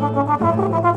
¡Gracias!